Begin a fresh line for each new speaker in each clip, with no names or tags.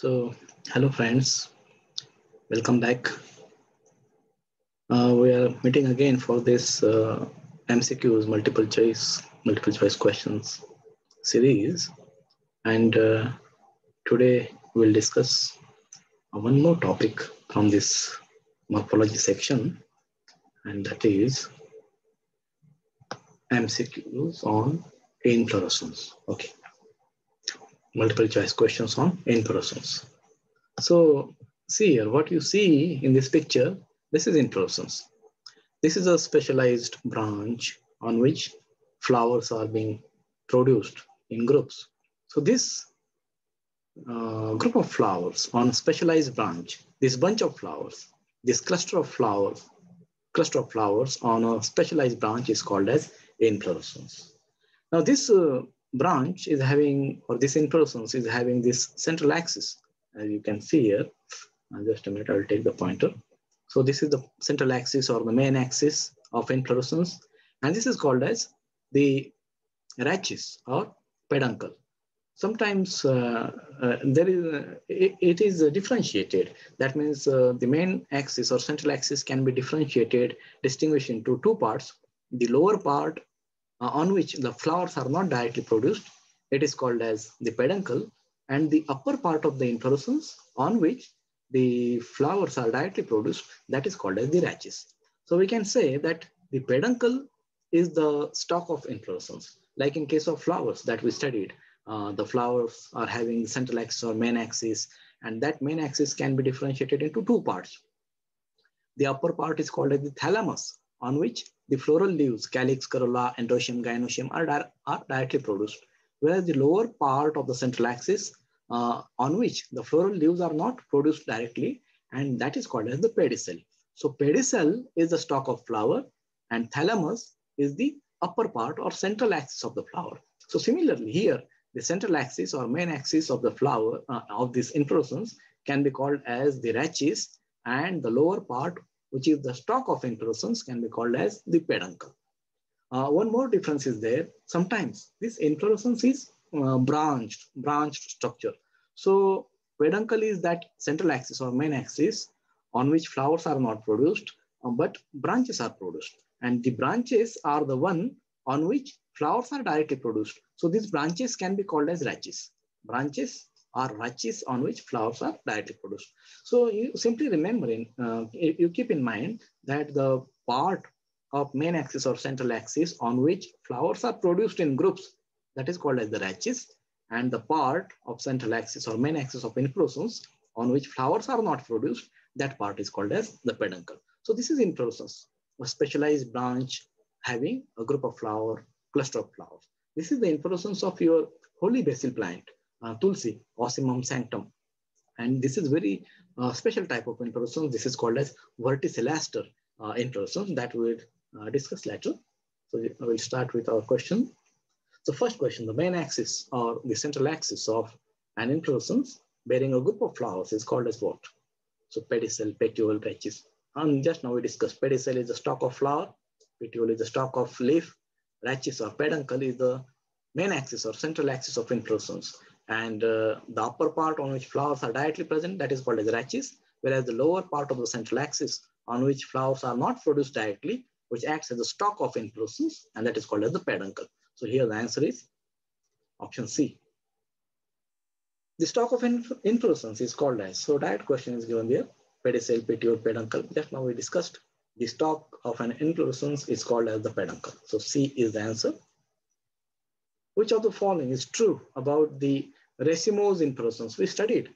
So, hello friends, welcome back. Uh, we are meeting again for this uh, MCQs, multiple choice, multiple choice questions series. And uh, today we'll discuss one more topic from this morphology section, and that is MCQs on inflorescence. Okay multiple choice questions on inflorescence. So see here, what you see in this picture, this is inflorescence. This is a specialized branch on which flowers are being produced in groups. So this uh, group of flowers on a specialized branch, this bunch of flowers, this cluster of flowers, cluster of flowers on a specialized branch is called as inflorescence. Now this uh, branch is having, or this inflorescence is having this central axis. As you can see here, uh, just a minute, I'll take the pointer. So this is the central axis or the main axis of inflorescence. And this is called as the rachis or peduncle. Sometimes uh, uh, there is, uh, it, it is differentiated. That means uh, the main axis or central axis can be differentiated, distinguished into two parts. The lower part uh, on which the flowers are not directly produced. It is called as the peduncle and the upper part of the inflorescence on which the flowers are directly produced, that is called as the rachis. So we can say that the peduncle is the stalk of inflorescence. Like in case of flowers that we studied, uh, the flowers are having central axis or main axis, and that main axis can be differentiated into two parts. The upper part is called as the thalamus, on which the floral leaves, calyx, corolla, androecium, gynoecium are, di are directly produced, whereas the lower part of the central axis uh, on which the floral leaves are not produced directly, and that is called as the pedicel. So pedicel is the stalk of flower, and thalamus is the upper part or central axis of the flower. So similarly here, the central axis or main axis of the flower uh, of this inflorescence can be called as the rachis, and the lower part which is the stalk of inflorescence can be called as the peduncle. Uh, one more difference is there. Sometimes this inflorescence is uh, branched, branched structure. So peduncle is that central axis or main axis on which flowers are not produced, uh, but branches are produced. And the branches are the one on which flowers are directly produced. So these branches can be called as rachis. Branches are rachis on which flowers are directly produced. So you simply remembering, uh, you keep in mind that the part of main axis or central axis on which flowers are produced in groups, that is called as the rachis, and the part of central axis or main axis of inflorescence on which flowers are not produced, that part is called as the peduncle. So this is inflorescence, a specialized branch having a group of flower, cluster of flowers. This is the inflorescence of your holy basil plant Tulsi, Ocimum sanctum. And this is very uh, special type of inflorescence. This is called as verticillaster uh, inflorescence that we'll uh, discuss later. So we'll start with our question. So first question, the main axis or the central axis of an inflorescence bearing a group of flowers is called as what? So pedicel, petiole, rachis. And just now we discussed pedicel is the stalk of flower, petiole is the stalk of leaf, rachis or peduncle is the main axis or central axis of inflorescence. And uh, the upper part on which flowers are directly present, that is called as rachis, whereas the lower part of the central axis on which flowers are not produced directly, which acts as a stalk of inflorescence, and that is called as the peduncle. So here the answer is option C. The stalk of inflorescence is called as, so direct question is given there, pedicel, petiole, peduncle. Just now we discussed the stalk of an inflorescence is called as the peduncle. So C is the answer. Which of the following is true about the racemose inflorescence? We studied.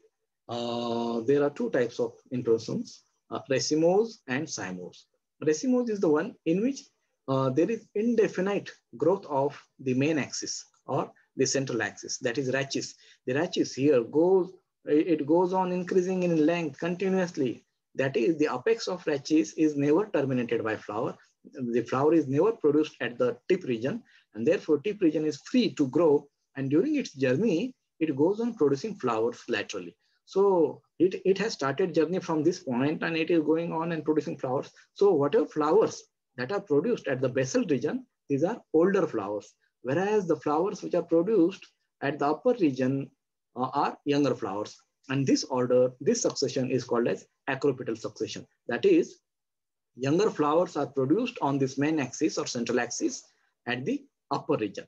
Uh, there are two types of inflorescence, uh, racemose and cymose. Racemose is the one in which uh, there is indefinite growth of the main axis or the central axis, that is rachis. The rachis here goes, it goes on increasing in length continuously. That is the apex of rachis is never terminated by flower. The flower is never produced at the tip region and therefore tip region is free to grow. And during its journey, it goes on producing flowers laterally. So it, it has started journey from this point and it is going on and producing flowers. So whatever flowers that are produced at the basal region, these are older flowers. Whereas the flowers which are produced at the upper region uh, are younger flowers. And this order, this succession is called as acropetal succession. That is, younger flowers are produced on this main axis or central axis at the upper region.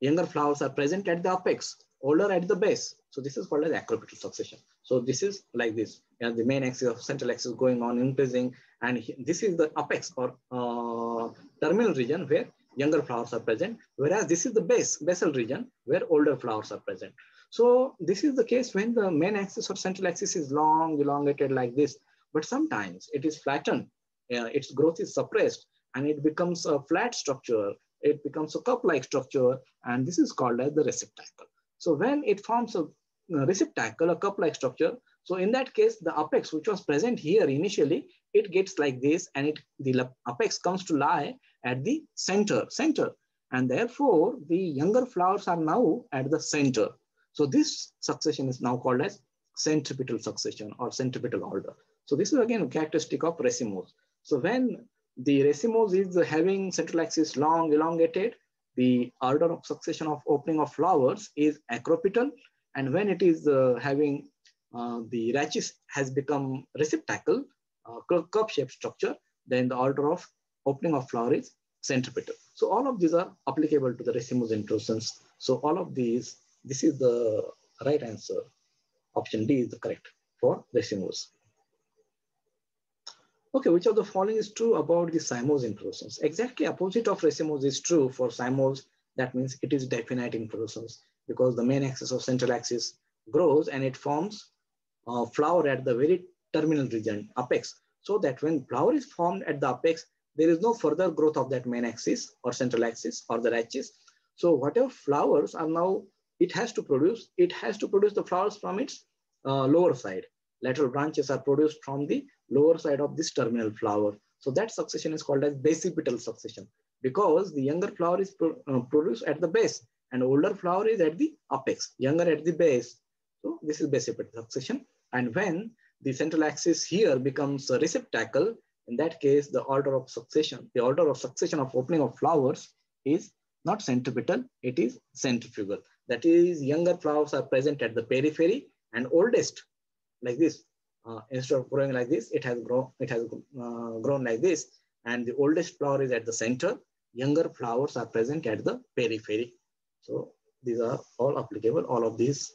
Younger flowers are present at the apex, older at the base. So this is called as acropetal succession. So this is like this, the main axis of central axis going on increasing. And this is the apex or uh, terminal region where younger flowers are present. Whereas this is the base, basal region where older flowers are present. So this is the case when the main axis or central axis is long, elongated like this. But sometimes it is flattened, uh, its growth is suppressed and it becomes a flat structure. It becomes a cup-like structure and this is called as the receptacle. So when it forms a receptacle, a cup-like structure, so in that case, the apex, which was present here initially, it gets like this and it the apex comes to lie at the center, center. And therefore, the younger flowers are now at the center. So this succession is now called as centripetal succession or centripetal order. So this is again a characteristic of racemose. So when the racemose is having central axis long elongated, the order of succession of opening of flowers is acropetal. And when it is uh, having uh, the rachis has become receptacle, uh, cup-shaped structure, then the order of opening of flower is centripetal. So all of these are applicable to the racemose inflorescence. So all of these, this is the right answer. Option D is the correct for racemose. Okay, which of the following is true about the cymose inflorescence? Exactly opposite of racemose is true for cymose. That means it is definite inflorescence because the main axis of central axis grows and it forms a flower at the very terminal region, apex. So that when flower is formed at the apex, there is no further growth of that main axis or central axis or the rachis. So whatever flowers are now, it has to produce, it has to produce the flowers from its uh, lower side. Lateral branches are produced from the lower side of this terminal flower. So that succession is called as basipetal succession because the younger flower is pro uh, produced at the base and older flower is at the apex, younger at the base. So this is basipetal succession. And when the central axis here becomes a receptacle, in that case, the order of succession, the order of succession of opening of flowers is not centripetal, it is centrifugal. That is, younger flowers are present at the periphery and oldest, like this, uh, instead of growing like this, it has grown, it has uh, grown like this. And the oldest flower is at the center. Younger flowers are present at the periphery. So these are all applicable. All of these,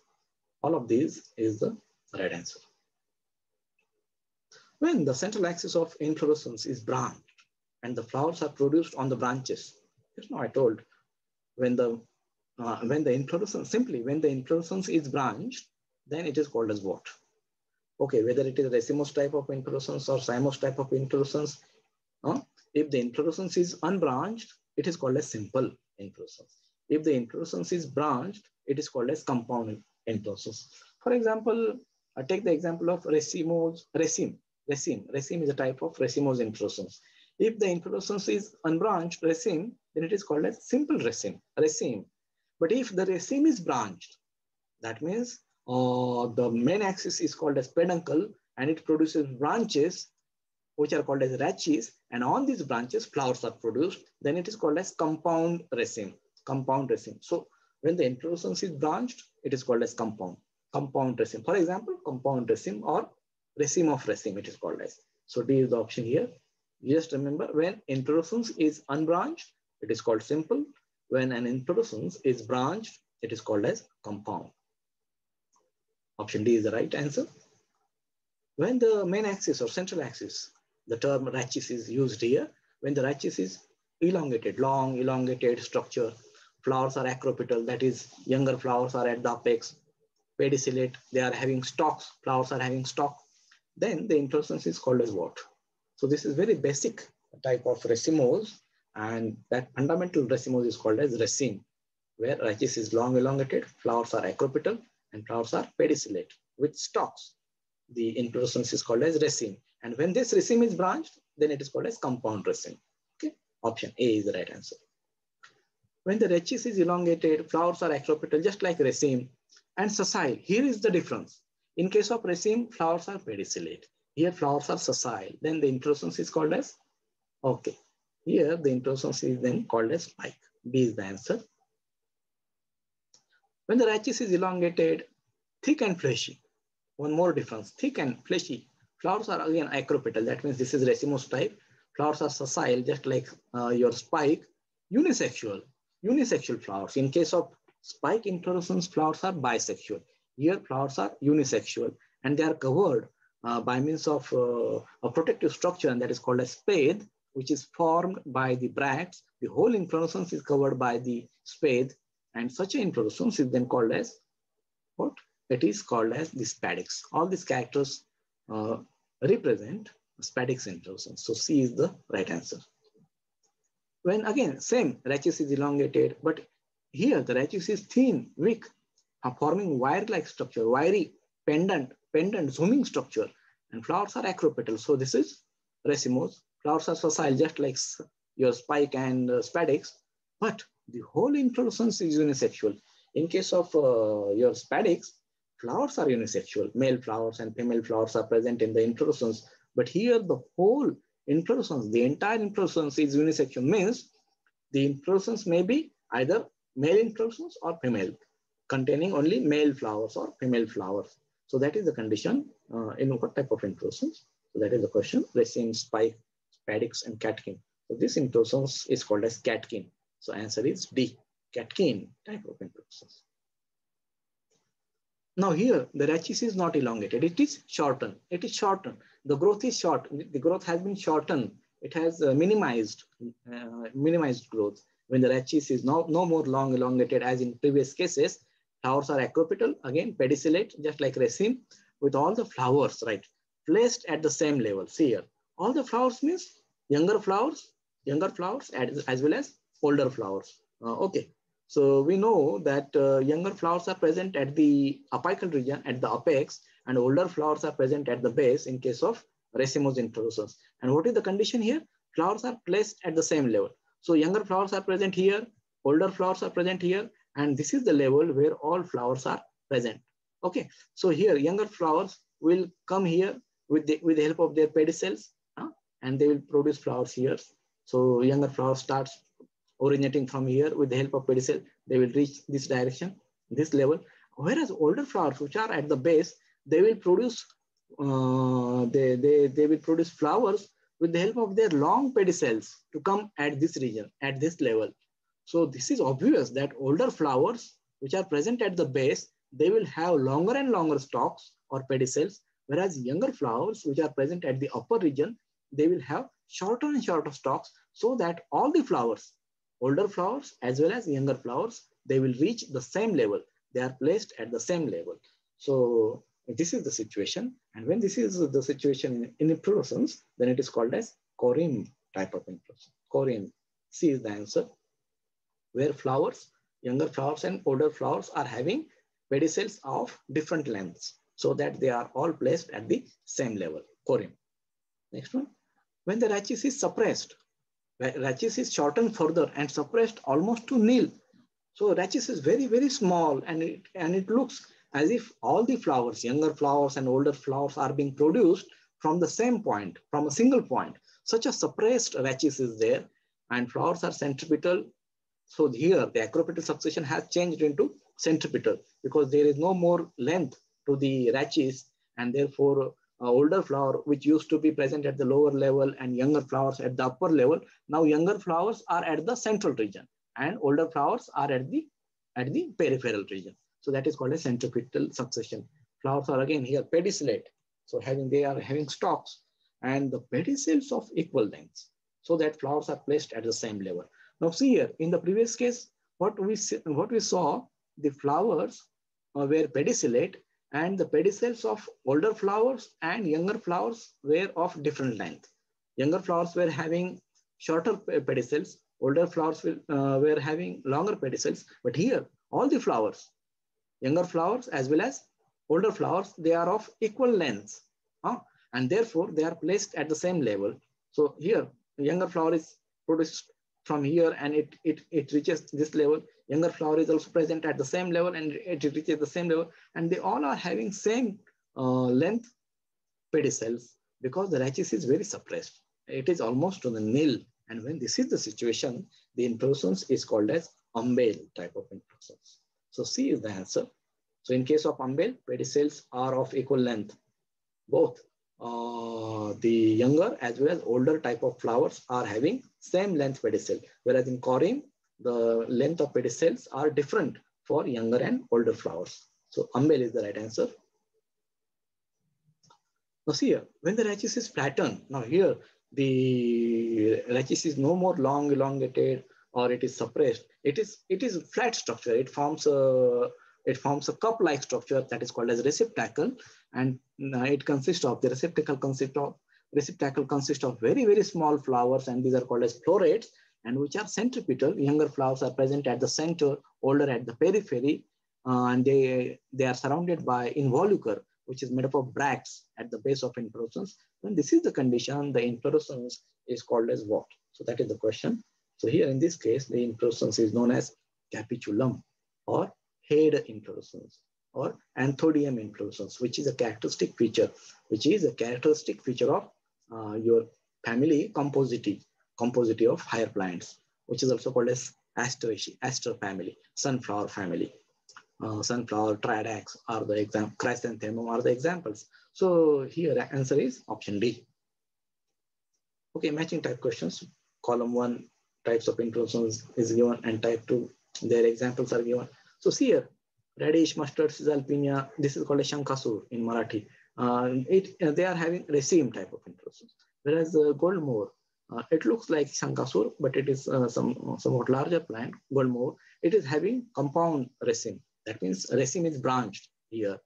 all of these is the right answer. When the central axis of inflorescence is branched and the flowers are produced on the branches, just now I told, when the uh, when the inflorescence simply when the inflorescence is branched, then it is called as what? Okay, whether it is racemose type of inflorescence or cymose type of inflorescence, uh, if the inflorescence is unbranched, it is called as simple inflorescence. If the inflorescence is branched, it is called as compound inflorescence. For example, I take the example of racemose, raceme. Raceme. Raceme is a type of racemose inflorescence. If the inflorescence is unbranched raceme, then it is called as simple raceme, raceme. But if the raceme is branched, that means uh, the main axis is called as peduncle and it produces branches which are called as rachis and on these branches flowers are produced. Then it is called as compound raceme compound raceme so when the inflorescence is branched it is called as compound compound raceme for example compound raceme or raceme of raceme it is called as. So d is the option here. Just remember when inflorescence is unbranched it is called simple. When an inflorescence is branched it is called as compound Option D is the right answer. When the main axis or central axis, the term rachis is used here, when the rachis is elongated, long elongated structure, flowers are acropetal, that is younger flowers are at the apex, pedicellate, they are having stalks, flowers are having stalk, then the inflorescence is called as what? So this is very basic type of racemose and that fundamental racemose is called as raceme, where rachis is long elongated, flowers are acropetal, and flowers are pedicellate with stalks. The inflorescence is called as raceme. And when this raceme is branched, then it is called as compound raceme. Okay, option A is the right answer. When the rachis is elongated, flowers are acropetal just like raceme and sessile. Here is the difference. In case of raceme, flowers are pedicellate. Here flowers are sessile. Then the inflorescence is called as, okay. Here the inflorescence is then called as spike. B is the answer. When the rachis is elongated, thick and fleshy, one more difference, thick and fleshy. Flowers are again acropetal. That means this is racemose type. Flowers are sessile, just like uh, your spike. Unisexual, unisexual flowers. In case of spike inflorescence, flowers are bisexual. Here, flowers are unisexual, and they are covered uh, by means of uh, a protective structure, and that is called a spathe, which is formed by the bracts. The whole inflorescence is covered by the spathe, and such an inflorescence is then called as what? It is called as the spadix. All these characters uh, represent spadix inflorescence. So C is the right answer. When again, same, rachis is elongated, but here the rachis is thin, weak, forming wire-like structure, wiry, pendant, pendant, zooming structure, and flowers are acropetal. So this is racemose. Flowers are sessile, just like your spike and uh, spadix, but the whole inflorescence is unisexual. In case of uh, your spadix, flowers are unisexual. Male flowers and female flowers are present in the inflorescence. But here the whole inflorescence, the entire inflorescence is unisexual, means the inflorescence may be either male inflorescence or female, containing only male flowers or female flowers. So that is the condition uh, in what type of inflorescence. So that is the question, raceme, spike, spadix, and catkin. So this inflorescence is called as catkin. So answer is D, catkin type of inflorescence. Now here, the rachis is not elongated. It is shortened. It is shortened. The growth is short. The growth has been shortened. It has uh, minimized, uh, minimized growth. When the rachis is no, no more long elongated as in previous cases, flowers are acropetal, again pedicellate, just like raceme, with all the flowers, right, placed at the same level. See here, all the flowers means younger flowers, younger flowers as, as well as older flowers. Uh, okay, so we know that uh, younger flowers are present at the apical region, at the apex, and older flowers are present at the base in case of racemose inflorescence. And what is the condition here? Flowers are placed at the same level. So younger flowers are present here, older flowers are present here, and this is the level where all flowers are present. Okay, so here younger flowers will come here with the, with the help of their pedicels, huh? and they will produce flowers here. So younger flower starts originating from here with the help of pedicel, they will reach this direction, this level. Whereas older flowers, which are at the base, they will produce uh, they, they, they will produce flowers with the help of their long pedicels to come at this region, at this level. So this is obvious that older flowers, which are present at the base, they will have longer and longer stalks or pedicels, whereas younger flowers, which are present at the upper region, they will have shorter and shorter stalks so that all the flowers older flowers as well as younger flowers, they will reach the same level. They are placed at the same level. So this is the situation. And when this is the situation in inflorescence, then it is called as corymb type of inflorescence. Corymb, C is the answer. Where flowers, younger flowers and older flowers are having pedicels of different lengths so that they are all placed at the same level, corymb. Next one. When the rachis is suppressed, rachis is shortened further and suppressed almost to nil. So rachis is very, very small and it, and it looks as if all the flowers, younger flowers and older flowers are being produced from the same point, from a single point. Such a suppressed rachis is there and flowers are centripetal. So here the acropetal succession has changed into centripetal because there is no more length to the rachis and therefore uh, older flower which used to be present at the lower level and younger flowers at the upper level. Now younger flowers are at the central region and older flowers are at the at the peripheral region. So that is called a centripetal succession. Flowers are again here pedicellate. So having they are having stalks and the pedicels of equal lengths so that flowers are placed at the same level. Now see here in the previous case, what we what we saw the flowers uh, were pedicellate and the pedicels of older flowers and younger flowers were of different length. Younger flowers were having shorter pedicels, older flowers will, uh, were having longer pedicels, but here all the flowers, younger flowers as well as older flowers, they are of equal length. Huh? And therefore they are placed at the same level. So here, younger flower is produced from here and it, it, it reaches this level. Younger flower is also present at the same level and it reaches the same level. And they all are having same uh, length pedicels because the rachis is very suppressed. It is almost to the nil. And when this is the situation, the inflorescence is called as umbel type of inflorescence. So C is the answer. So in case of umbel, pedicels are of equal length. Both uh, the younger as well as older type of flowers are having same length pedicel. Whereas in corymb, the length of pedicels are different for younger and older flowers. So umbel is the right answer. Now see here, when the rachis is flattened, now here the rachis is no more long elongated or it is suppressed. It is it is flat structure. It forms a it forms a cup-like structure that is called as receptacle, and uh, it consists of the receptacle consists of receptacle consists of very very small flowers, and these are called as florets, and which are centripetal. Younger flowers are present at the center, older at the periphery, uh, and they they are surrounded by involucre, which is made up of bracts at the base of inflorescence. When this is the condition, the inflorescence is called as what? So that is the question. So here in this case, the inflorescence is known as capitulum or head inflorescence or anthodium inflorescence, which is a characteristic feature, which is a characteristic feature of uh, your family composite, composite of higher plants, which is also called as Asteraceae, aster family, sunflower family. Uh, sunflower, Tridax are the example, chrysanthemum are the examples. So here the answer is option D. Okay, matching type questions. Column one, types of inflorescence is given and type two, their examples are given. So see here, radish, mustard, Caesalpinia, this is called a Shankasur in Marathi. Uh, it, uh, they are having raceme type of inflorescence. Whereas uh, Gulmohar, uh, it looks like Shankasur, but it is uh, some somewhat larger plant, Gulmohar. It is having compound raceme. That means raceme is branched here.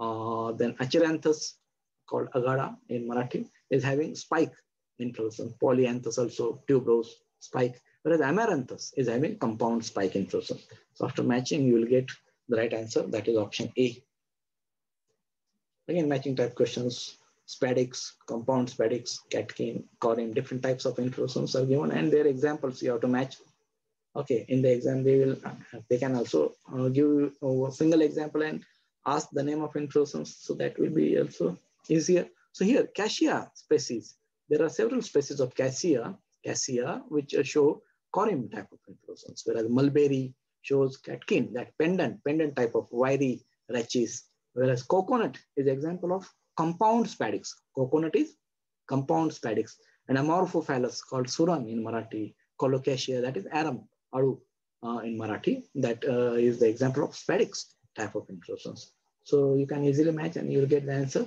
Uh, then Achyranthes, called Agada in Marathi, is having spike inflorescence. Polyanthus also, tuberose, spike, whereas Amaranthus is having compound spike inflorescence. So after matching, you will get the right answer. That is option A. Again, matching type questions, spadix, compound spadix, catkin, corymb, different types of inflorescence are given and their examples you have to match. Okay, in the exam, they will, they can also uh, give you a single example and ask the name of inflorescence. So that will be also easier. So here, cassia species, there are several species of cassia cassia, which show corymb type of inflorescence, whereas mulberry shows catkin, that pendant, pendant type of wiry rachis, whereas coconut is example of compound spadix. Coconut is compound spadix. And amorphophallus called suran in Marathi, colocasia, that is aram, aru uh, in Marathi, that uh, is the example of spadix type of inflorescence. So you can easily match and you'll get the answer.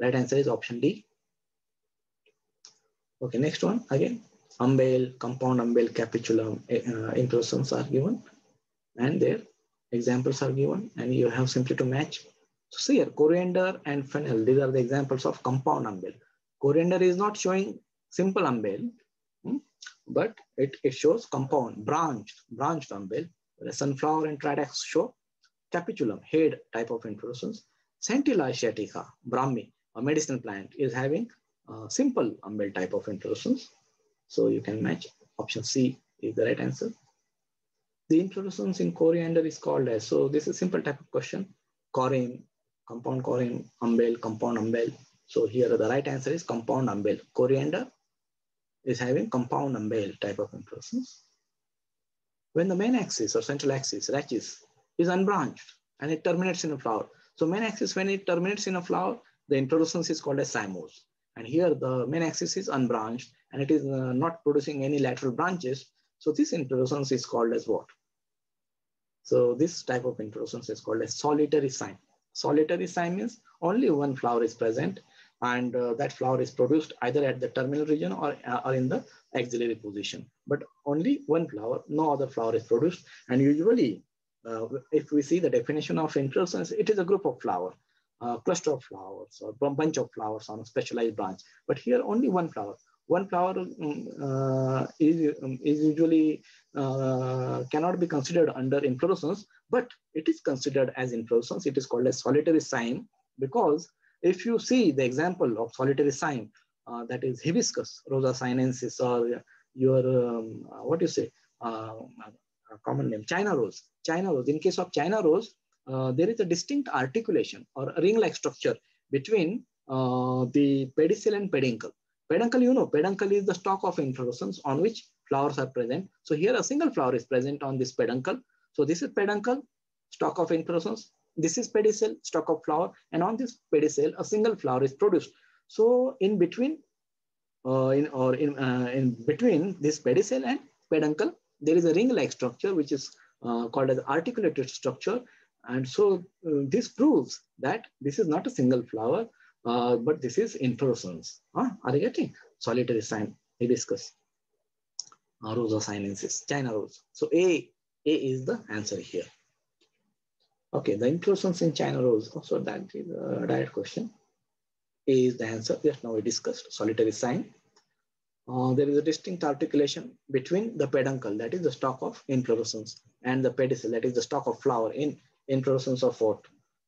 Right answer is option D. Okay, next one again umbel, compound umbel, capitulum uh, inflorescence are given and their examples are given and you have simply to match. So see here, coriander and fennel, these are the examples of compound umbel. Coriander is not showing simple umbel, hmm, but it, it shows compound, branched, branched umbel. Sunflower and Tridax show capitulum, head type of inflorescence. Centella asiatica, Brahmi, a medicinal plant, is having a simple umbel type of inflorescence. So you can match option C is the right answer. The inflorescence in coriander is called as, so this is simple type of question. Corymb, compound corymb, umbel, compound umbel. So here the right answer is compound umbel. Coriander is having compound umbel type of inflorescence. When the main axis or central axis, rachis, is unbranched and it terminates in a flower. So main axis, when it terminates in a flower, the inflorescence is called as cymose. And here the main axis is unbranched and it is uh, not producing any lateral branches. So this inflorescence is called as what? So this type of inflorescence is called as solitary cyme. Solitary cyme means only one flower is present and uh, that flower is produced either at the terminal region or, uh, or in the axillary position. But only one flower, no other flower is produced. And usually, uh, if we see the definition of inflorescence, it is a group of flower uh, cluster of flowers or bunch of flowers on a specialized branch. But here only one flower. One flower um, uh, is, um, is usually uh, cannot be considered under inflorescence, but it is considered as inflorescence. It is called as solitary cyme because if you see the example of solitary cyme, uh, that is hibiscus, Rosa sinensis, or your, um, uh, what you say, uh, common name, China rose. China rose. In case of China rose, uh, there is a distinct articulation or ring-like structure between the pedicel and peduncle. Peduncle, you know, peduncle is the stalk of inflorescence on which flowers are present. So here a single flower is present on this peduncle. So this is peduncle, stalk of inflorescence. this is pedicel, stalk of flower, and on this pedicel, a single flower is produced. So in between, uh, in or in uh, in between this pedicel and peduncle, there is a ring-like structure which is uh, called as articulated structure. And so uh, this proves that this is not a single flower, uh, but this is inflorescence. Huh? Are you getting? Solitary cyme, hibiscus, uh, Rosa sinensis, China rose. So A, A is the answer here. Okay, the inflorescence in China rose. Also, that is a direct question. A is the answer. Yes, now we discussed solitary cyme. Uh, there is a distinct articulation between the peduncle, that is the stalk of inflorescence, and the pedicel, that is the stalk of flower in inflorescence of what?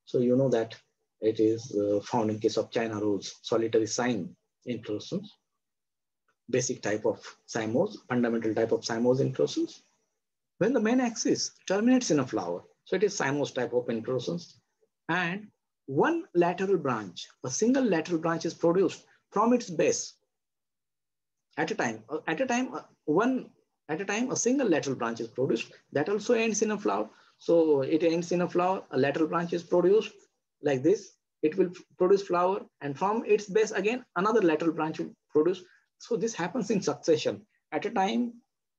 So you know that it is uh, found in case of China rose, solitary cyme inflorescence, basic type of cymose, fundamental type of cymose inflorescence. When the main axis terminates in a flower, so it is cymose type of inflorescence, and one lateral branch, a single lateral branch is produced from its base at a time. Uh, at a time, uh, one at a time, a single lateral branch is produced. That also ends in a flower. So it ends in a flower. A lateral branch is produced like this. It will produce flower, and from its base again, another lateral branch will produce. So this happens in succession. At a time,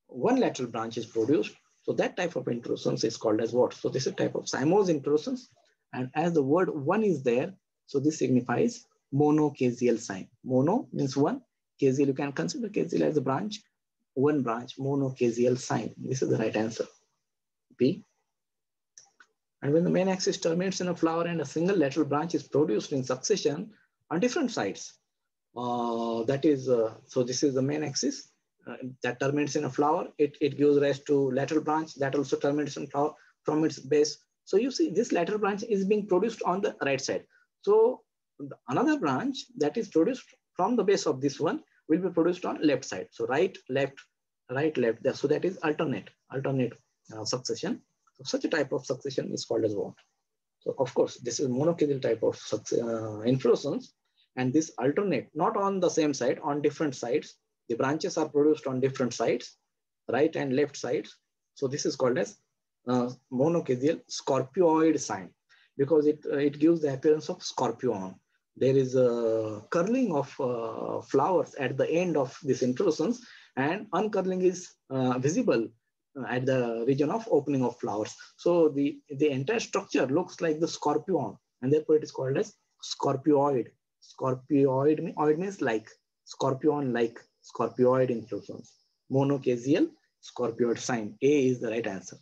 one lateral branch is produced. So that type of inflorescence is called as what? So this is a type of cymose inflorescence. And as the word one is there, so this signifies monochasial cyme. Mono means one, Casial, you can consider casial as a branch, one branch, monochasial cyme. This is the right answer. B. And when the main axis terminates in a flower and a single lateral branch is produced in succession on different sides, uh, that is, uh, so this is the main axis uh, that terminates in a flower. It, it gives rise to lateral branch that also terminates in flower from its base. So you see this lateral branch is being produced on the right side. So another branch that is produced from the base of this one will be produced on left side. So right, left, right, left. So that is alternate, alternate uh, succession. So such a type of succession is called as what? So of course, this is monochasial type of uh, inflorescence. And this alternate, not on the same side, on different sides. The branches are produced on different sides, right and left sides. So this is called as uh, monochasial scorpioid cyme because it, uh, it gives the appearance of scorpion there is a curling of uh, flowers at the end of this inflorescence and uncurling is uh, visible at the region of opening of flowers. So the, the entire structure looks like the scorpion and therefore it is called as scorpioid. Scorpioid oid means like, scorpion like, scorpioid inflorescence. Monochasial scorpioid cyme. A is the right answer.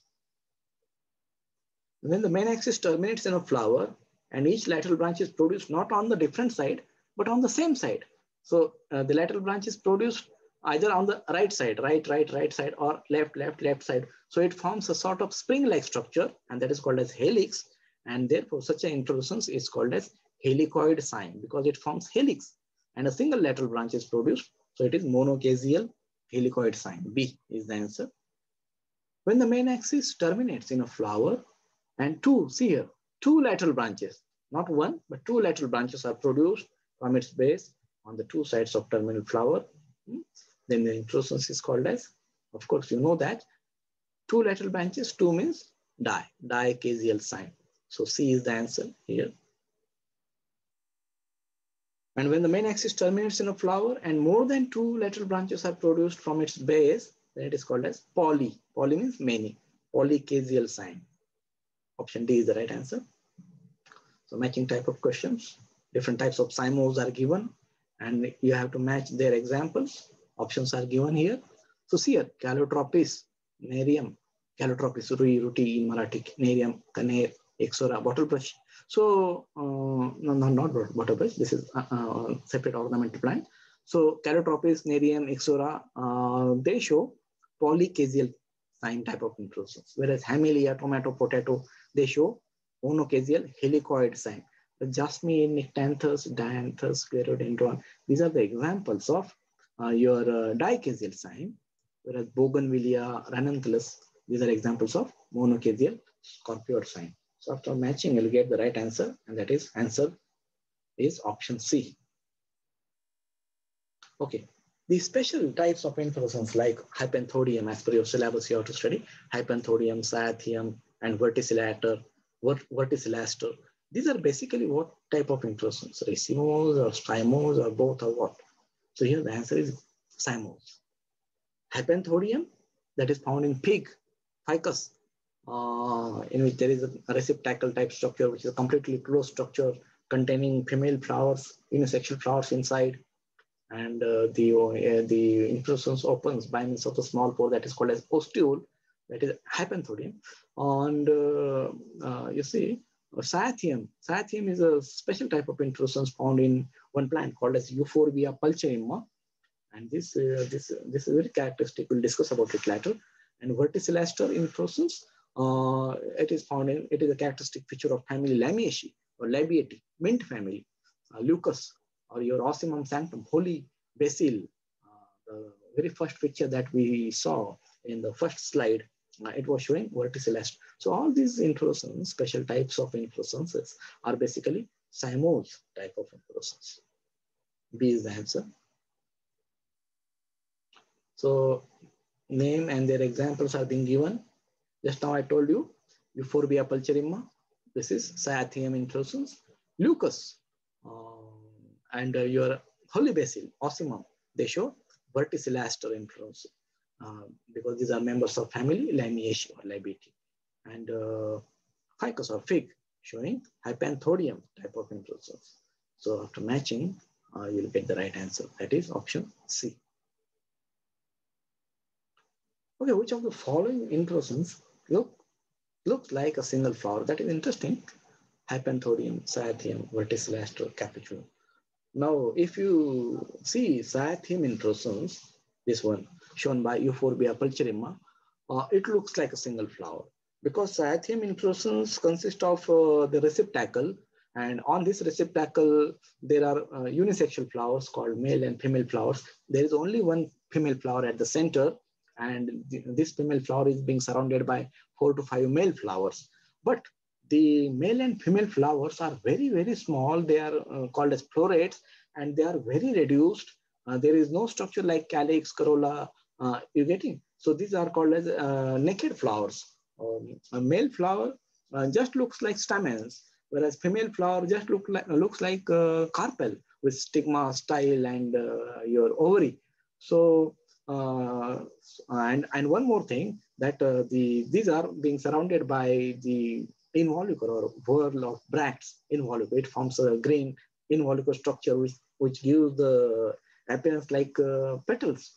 When the main axis terminates in a flower, and each lateral branch is produced not on the different side, but on the same side. So uh, the lateral branch is produced either on the right side, right, right, right side, or left, left, left side. So it forms a sort of spring-like structure, and that is called as helix. And therefore, such an inflorescence is called as helicoid cyme because it forms helix, and a single lateral branch is produced. So it is monochasial helicoid cyme. B is the answer. When the main axis terminates in a flower, and two, see here, two lateral branches, not one, but two lateral branches are produced from its base on the two sides of terminal flower. Hmm? Then the inflorescence is called as, of course, you know that. Two lateral branches, two means die di, dichasial cyme. So C is the answer here. And when the main axis terminates in a flower and more than two lateral branches are produced from its base, then it is called as poly. Poly means many, polychasial cyme. Option D is the right answer. So matching type of questions, different types of cymose are given and you have to match their examples. Options are given here. So see here, Calotropis, Nerium, Calotropis, Rui, Ruti in Marathi, Nerium, Kaner, Ixora, bottle brush. So, uh, no, no, not bottle brush, this is a uh, uh, separate ornamental plant. So Calotropis, Nerium, Ixora, uh, they show polychasial cyme type of inflorescence, whereas Hamelia, tomato, potato, they show monochasial helicoid cyme. The jasmine, nyctanthes, dianthus, sclerodendron, these are the examples of your uh, dichasial cyme, whereas bougainvillea, ranunculus, these are examples of monochasial scorpioid cyme. So after matching, you'll get the right answer, and that is answer is option C. Okay, the special types of inflorescence like hypanthodium, as per your syllabus you have to study, hypanthodium, cyathium, and verticillator, verticillaster. These are basically what type of inflorescence, racemose or cymose or both or what? So here the answer is cymose. Hypanthodium that is found in fig, ficus, uh, in which there is a receptacle type structure, which is a completely closed structure containing female flowers, unisexual flowers inside. And uh, the, uh, the inflorescence opens by means of a small pore that is called as ostiole, that is hypanthodium. And uh, uh, you see, Cyathium. Cyathium is a special type of inflorescence found in one plant called as Euphorbia pulcherrima. And this, uh, this, this is very characteristic. We'll discuss about it later. And verticillaster inflorescence, uh, it is found in, it is a characteristic feature of family Lamiaceae or Labiatae, mint family, uh, or your Ocimum sanctum, holy basil, uh, the very first picture that we saw in the first slide uh, it was showing aster. So all these inflorescence, special types of inflorescences are basically cymose type of inflorescence. B is the answer. So name and their examples are being given. Just now I told you, Euphorbia pulcherrima, this is Cyathium inflorescence. Leucas um, and uh, your holy basil, Ocimum, they show verticillaster influence. Uh, because these are members of family Lamiaceae or Labiatae. And uh, ficus or fig showing hypanthodium type of inflorescence. So after matching, uh, you'll get the right answer. That is option C. Okay, which of the following inflorescence look looks like a single flower? That is interesting. Hypanthodium, Cyathium, verticillaster, capitulum. Now, if you see Cyathium inflorescence, this one shown by Euphorbia pulcherrima, uh, it looks like a single flower because Cyathium inflorescence consists of uh, the receptacle and on this receptacle, there are uh, unisexual flowers called male and female flowers. There is only one female flower at the center and th this female flower is being surrounded by four to five male flowers. But the male and female flowers are very, very small. They are uh, called as florets and they are very reduced uh, there is no structure like calyx, corolla. Uh, you getting? So these are called as uh, naked flowers. Um, a male flower uh, just looks like stamens, whereas female flower just look like looks like uh, carpel with stigma, style, and uh, your ovary. So and and one more thing that the these are being surrounded by the involucre or whorl of bracts involucre. It forms a green involucre structure which, which gives the appearance like uh, petals.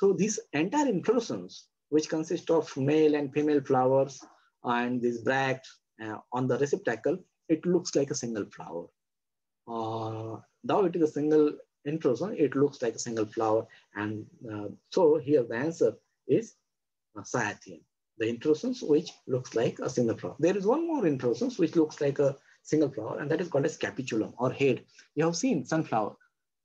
So this entire inflorescence, which consists of male and female flowers and these bracts uh, on the receptacle, it looks like a single flower. Uh, though it is a single inflorescence, it looks like a single flower. And uh, so here the answer is uh, the inflorescence which looks like a single flower. There is one more inflorescence which looks like a single flower, and that is called as capitulum or head. You have seen sunflower.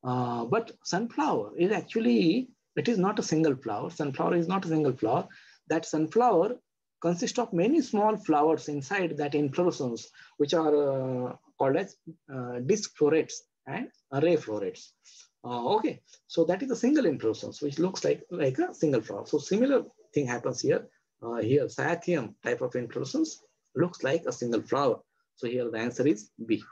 Uh, but sunflower is actually, it is not a single flower. Sunflower is not a single flower. That sunflower consists of many small flowers inside that inflorescence, which are uh, called as uh, disc florets and array florets. Uh, okay, so that is a single inflorescence, which looks like, like a single flower. So similar thing happens here. Uh, here, cyathium type of inflorescence looks like a single flower. So here the answer is B.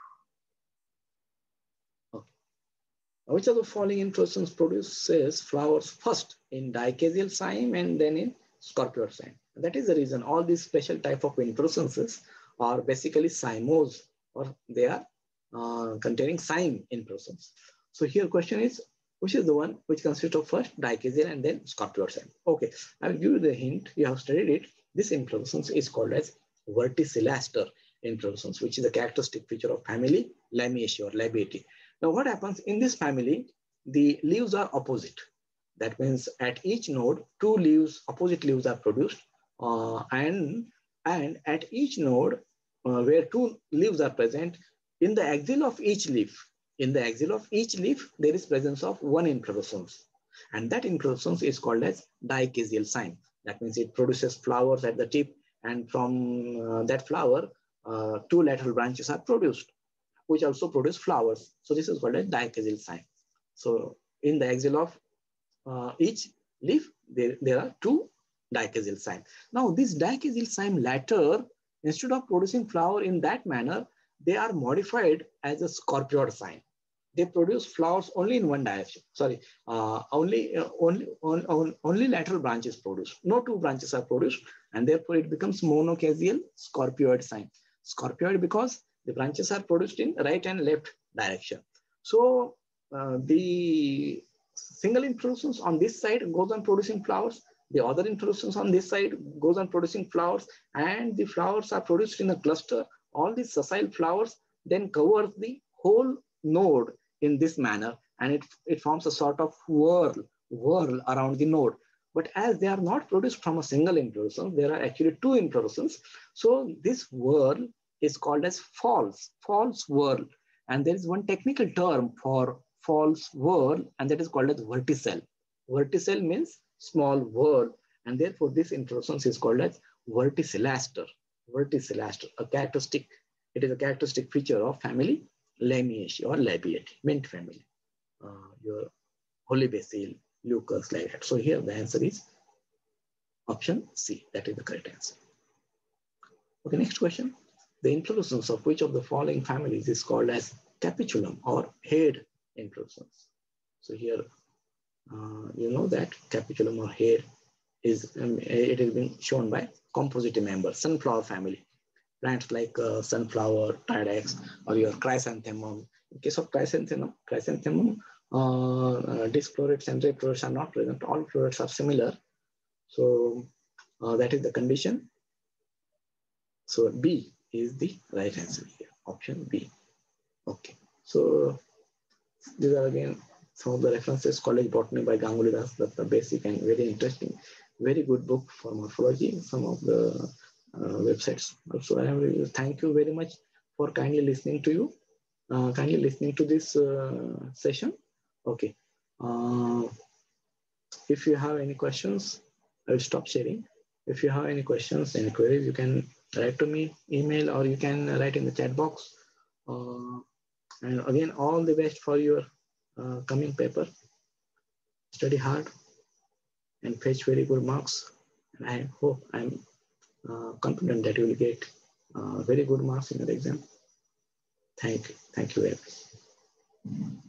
Which of the following inflorescence produces flowers first in dichasial cyme and then in scorpioid cyme? That is the reason all these special type of inflorescences are basically cymose or they are uh, containing cyme inflorescence. So here question is, which is the one which consists of first dichasial and then scorpioid cyme? Okay, I'll give you the hint. You have studied it. This inflorescence is called as verticillaster inflorescence, which is a characteristic feature of family Lamiaceae or Labiatae. Now what happens in this family, the leaves are opposite. That means at each node, two leaves, opposite leaves are produced. Uh, and, and at each node, uh, where two leaves are present, in the axil of each leaf, in the axil of each leaf, there is presence of one inflorescence. And that inflorescence is called as dichasial cyme. That means it produces flowers at the tip and from uh, that flower, uh, two lateral branches are produced which also produce flowers. So this is called a dichasial cyme. So in the axil of uh, each leaf, there, there are two dichasial cyme. Now this dichasial cyme later instead of producing flower in that manner, they are modified as a scorpioid cyme. They produce flowers only in one direction. Sorry, uh, only, uh, only, on, on, only lateral branches produced. No two branches are produced, and therefore it becomes monochasial scorpioid cyme. Scorpioid because the branches are produced in right and left direction. So uh, the single inflorescence on this side goes on producing flowers. The other inflorescence on this side goes on producing flowers, and the flowers are produced in a cluster all these sessile flowers then covers the whole node in this manner and it, it forms a sort of whirl, whirl around the node. But as they are not produced from a single inflorescence, there are actually two inflorescences. So this whirl is called as false, false whirl. And there is one technical term for false whirl, and that is called as verticil. Verticil means small whirl, and therefore this inflorescence is called as verticillaster verticillaster, a characteristic, it is a characteristic feature of family Lamiaceae or Labiaceae, mint family. Uh, your holy basil, leucas, like that. So here the answer is option C. That is the correct answer. Okay, next question. The inflorescence of which of the following families is called as capitulum or head inflorescence? So here, uh, you know that capitulum or head is, um, it has been shown by composite member, sunflower family. Plants like uh, sunflower, Tridax, or your chrysanthemum. In case of chrysanthemum, chrysanthemum, uh, uh, disc florets and ray florets are not present. All florets are similar. So uh, that is the condition. So B is the right answer here. Option B. Okay. So these are again some of the references. College Botany by Ganguly Das. That's the basic and very interesting very good book for morphology, some of the uh, websites. So I really thank you very much for kindly listening to you, uh, kindly listening to this uh, session. Okay. Uh, if you have any questions, I will stop sharing. If you have any questions, any queries, you can write to me, email, or you can write in the chat box. Uh, and again, all the best for your uh, coming paper. Study hard and fetch very good marks. And I hope I'm uh, confident that you will get uh, very good marks in your exam. Thank you. Thank you very much.